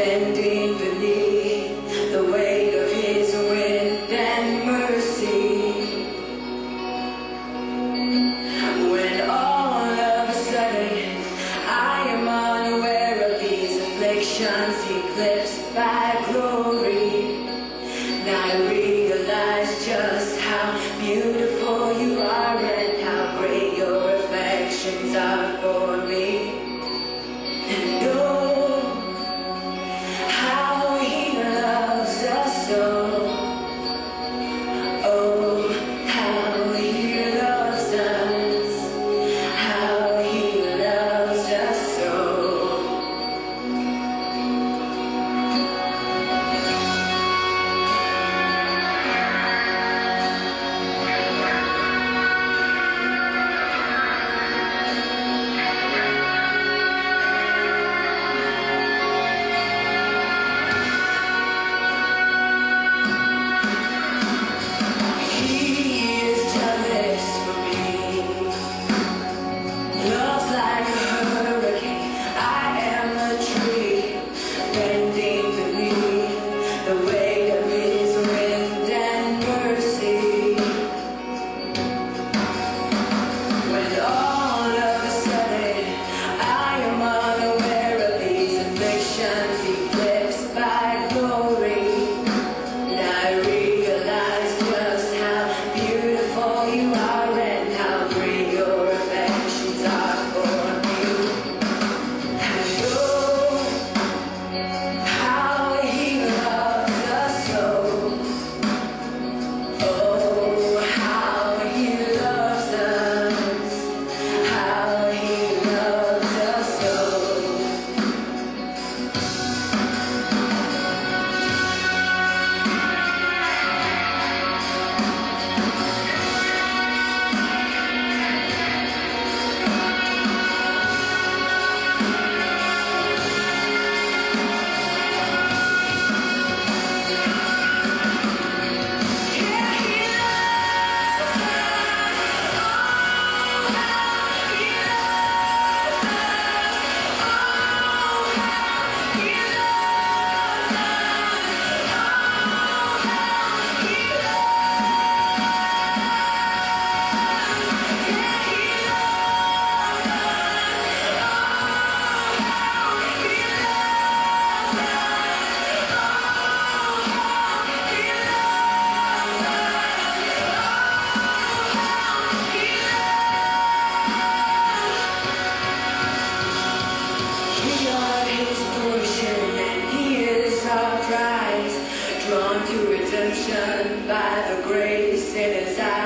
diferente. by the grace in his eyes.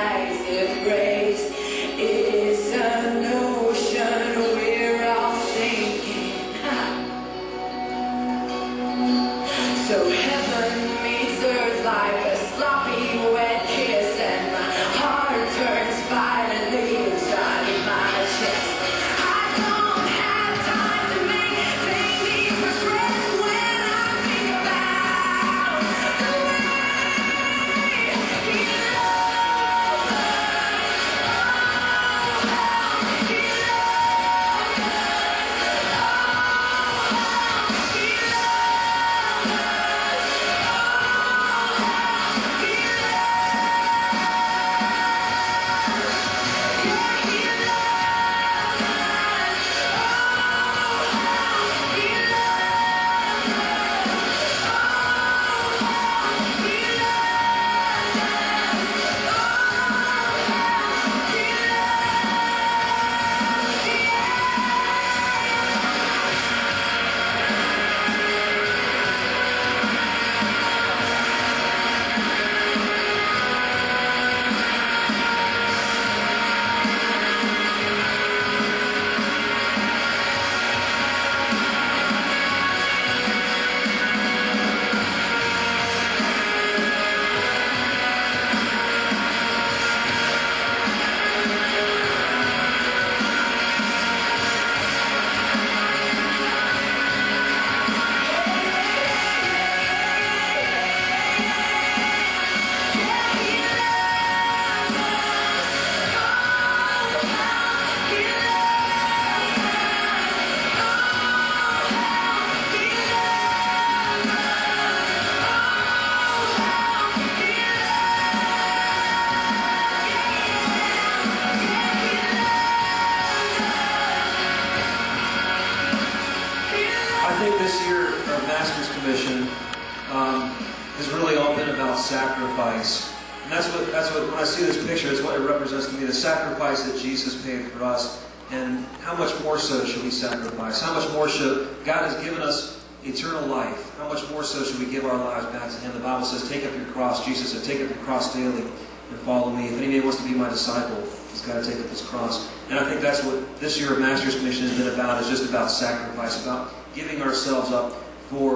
Sacrifice. And that's what, that's what, when I see this picture, it's what it represents to me, the sacrifice that Jesus paid for us. And how much more so should we sacrifice? How much more should, God has given us eternal life. How much more so should we give our lives back to Him? The Bible says, take up your cross. Jesus said, take up your cross daily and follow me. If any man wants to be my disciple, he's got to take up his cross. And I think that's what this year of Master's Commission has been about, is just about sacrifice, about giving ourselves up for